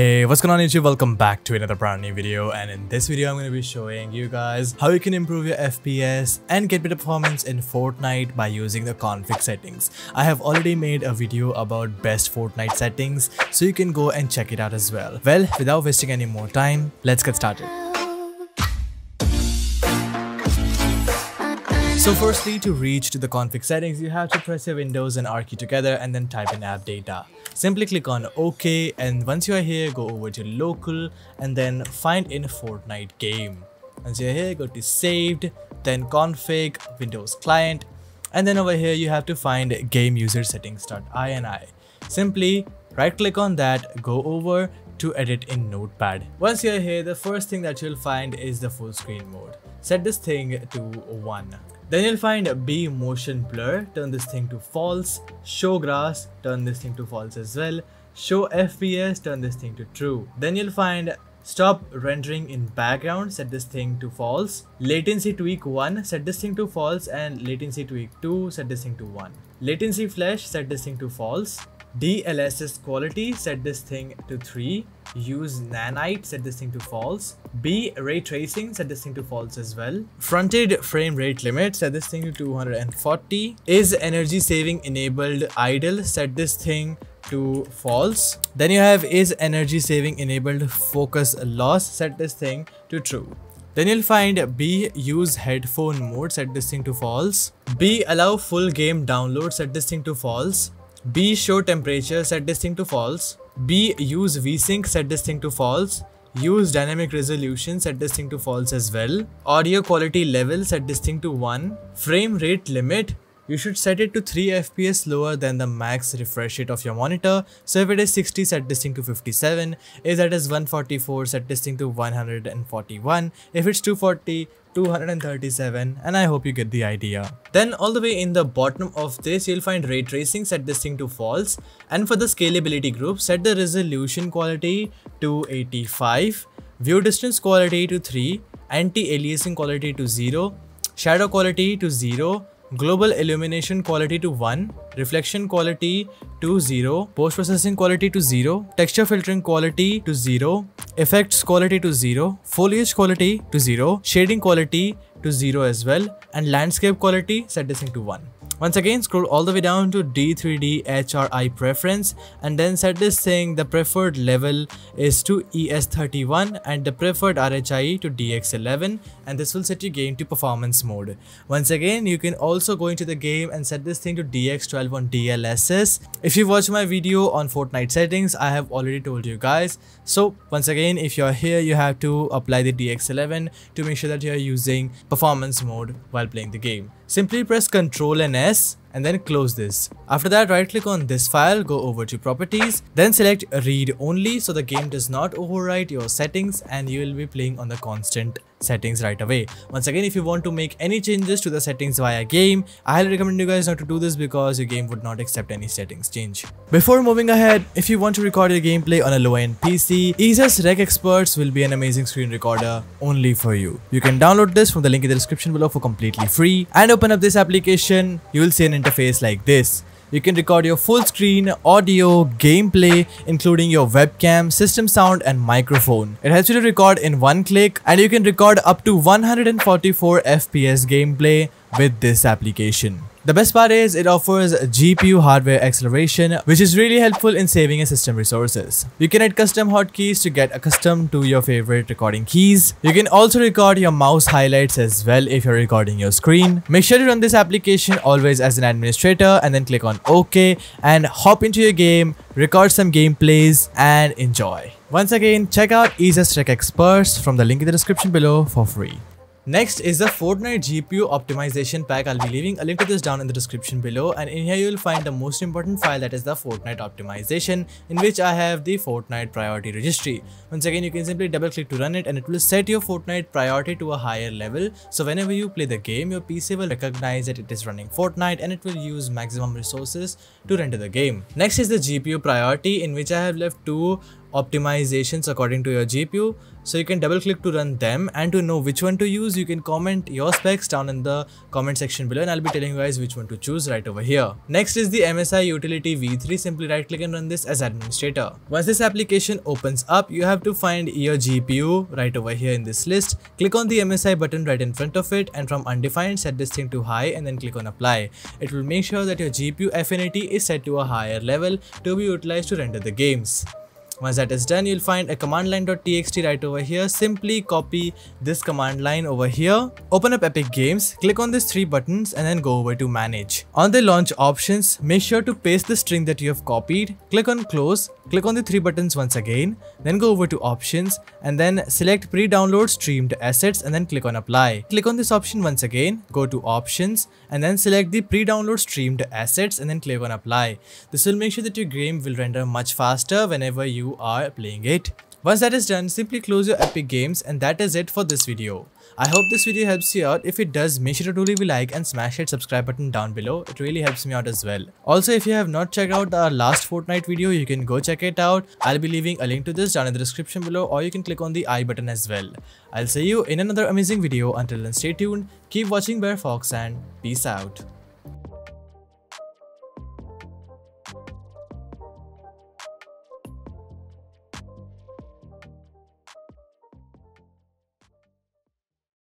Hey, what's going on YouTube? Welcome back to another brand new video and in this video I'm going to be showing you guys how you can improve your FPS and get better performance in Fortnite by using the config settings. I have already made a video about best Fortnite settings so you can go and check it out as well. Well, without wasting any more time, let's get started. So firstly, to reach to the config settings, you have to press your Windows and R key together and then type in app data. Simply click on OK and once you are here, go over to local and then find in Fortnite game. Once you're here, go to saved, then config, Windows client, and then over here you have to find game user settings.ini. Simply right click on that, go over to edit in notepad. Once you're here, the first thing that you'll find is the full screen mode. Set this thing to 1. Then you'll find B motion blur, turn this thing to false, show grass, turn this thing to false as well, show FPS, turn this thing to true. Then you'll find stop rendering in background, set this thing to false, latency tweak 1, set this thing to false and latency tweak 2, set this thing to 1. Latency flash, set this thing to false, DLSS quality, set this thing to 3. Use nanite, set this thing to false. B ray tracing, set this thing to false as well. Frontend frame rate limit, set this thing to 240. Is energy saving enabled idle, set this thing to false. Then you have is energy saving enabled focus loss, set this thing to true. Then you'll find B use headphone mode, set this thing to false. B allow full game download, set this thing to false. B show temperature, set this thing to false. B use VSync, set this thing to false. Use dynamic resolution, set this thing to false as well. Audio quality level, set this thing to 1. Frame rate limit, you should set it to 3 fps lower than the max refresh rate of your monitor. So if it is 60, set this thing to 57. If that is 144, set this thing to 141. If it's 240, 237 and I hope you get the idea. Then all the way in the bottom of this you'll find ray tracing set this thing to false and for the scalability group set the resolution quality to 85, view distance quality to 3, anti-aliasing quality to 0, shadow quality to 0, global illumination quality to 1, reflection quality to 0, post-processing quality to 0, texture filtering quality to 0, effects quality to 0, foliage quality to 0, shading quality to 0 as well, and landscape quality set this to 1. Once again, scroll all the way down to D3D HRI preference and then set this thing the preferred level is to ES31 and the preferred RHI to DX11 and this will set your game to performance mode. Once again, you can also go into the game and set this thing to DX12 on DLSS. If you watch my video on Fortnite settings, I have already told you guys. So once again, if you're here, you have to apply the DX11 to make sure that you're using performance mode while playing the game. Simply press Ctrl and S and then close this. After that right click on this file, go over to properties, then select read only so the game does not overwrite your settings and you will be playing on the constant settings right away. Once again, if you want to make any changes to the settings via game, I highly recommend you guys not to do this because your game would not accept any settings change. Before moving ahead, if you want to record your gameplay on a low-end PC, EaseUS RecExperts will be an amazing screen recorder only for you. You can download this from the link in the description below for completely free and open up this application, you will see an interface like this. You can record your full screen, audio, gameplay, including your webcam, system sound and microphone. It helps you to record in one click and you can record up to 144 FPS gameplay with this application. The best part is it offers GPU hardware acceleration which is really helpful in saving system resources. You can add custom hotkeys to get accustomed to your favorite recording keys. You can also record your mouse highlights as well if you're recording your screen. Make sure to run this application always as an administrator and then click on OK and hop into your game, record some gameplays and enjoy. Once again, check out EaseUS RecExperts from the link in the description below for free. Next is the Fortnite GPU optimization pack. I'll be leaving a link to this down in the description below and in here you'll find the most important file that is the Fortnite optimization in which I have the Fortnite priority registry. Once again you can simply double click to run it and it will set your Fortnite priority to a higher level. So whenever you play the game your PC will recognize that it is running Fortnite and it will use maximum resources to render the game. Next is the GPU priority in which I have left two optimizations according to your GPU so you can double click to run them and to know which one to use you can comment your specs down in the comment section below and I'll be telling you guys which one to choose right over here. Next is the MSI Utility V3 simply right click and run this as administrator. Once this application opens up you have to find your GPU right over here in this list. Click on the MSI button right in front of it and from undefined set this thing to high and then click on apply. It will make sure that your GPU affinity is set to a higher level to be utilized to render the games. Once that is done, you'll find a command line.txt right over here. Simply copy this command line over here. Open up Epic Games, click on these three buttons and then go over to manage. On the launch options, make sure to paste the string that you have copied. Click on close, click on the three buttons once again, then go over to options and then select pre-download streamed assets and then click on apply. Click on this option once again, go to options and then select the pre-download streamed assets and then click on apply. This will make sure that your game will render much faster whenever are playing it. Once that is done, simply close your Epic Games and that is it for this video. I hope this video helps you out. If it does, make sure to leave a like and smash that subscribe button down below. It really helps me out as well. Also, if you have not checked out our last Fortnite video, you can go check it out. I'll be leaving a link to this down in the description below or you can click on the i button as well. I'll see you in another amazing video. Until then, stay tuned, keep watching BareFox and peace out.